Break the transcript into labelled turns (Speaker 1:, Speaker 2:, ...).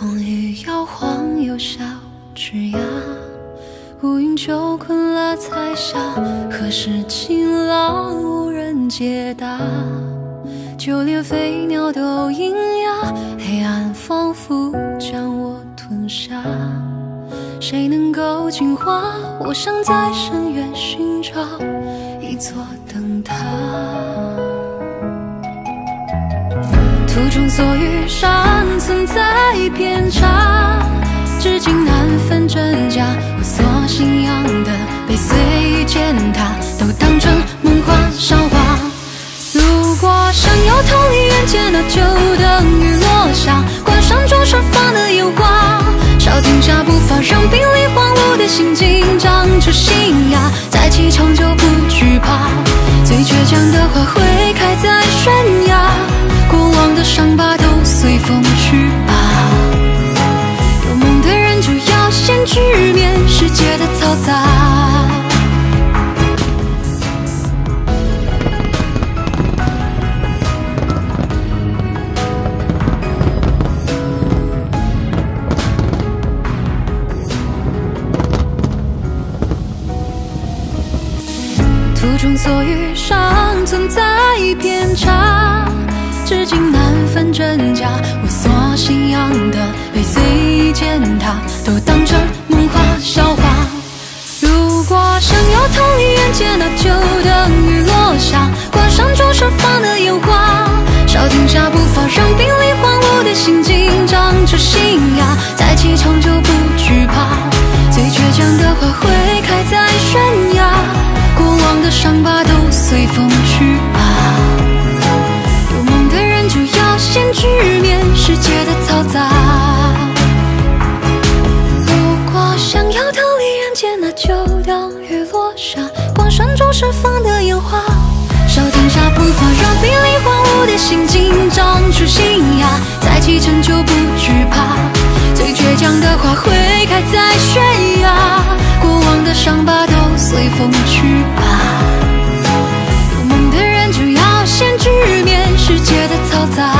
Speaker 1: 风雨摇晃又小枝桠，乌云就困了彩霞。何时晴朗无人解答？就连飞鸟都喑哑，黑暗仿佛将我吞下。谁能够净化？我想在深渊寻找一座灯塔。途中所遇尚在偏差，至今难分真假。我所信仰的被随意践踏，都当成梦幻笑话。如果想要逃离人间，那就等雨落下，关上桌上放的烟花，稍停下步伐，让濒临荒芜的心境长出新芽。再启程就不惧怕，最倔强的花会开在悬崖。过往的伤疤都去吧，有梦的人就要先直面世界的嘈杂。途中所遇尚存在偏差，都当成梦话笑话。如果想要逃离人间，那就等雨落下，关上桌上放的烟花，稍停下步伐，让濒临荒芜的心境长出新芽。再启程就不惧怕，最倔强的花会开在悬崖。过往的伤疤都随风关上桌上放的烟花，稍停下步伐，让濒临荒芜的心境长出新芽。再启程就不惧怕，最倔强的花会开在悬崖。过往的伤疤都随风去吧，有梦的人就要先直面世界的嘈杂。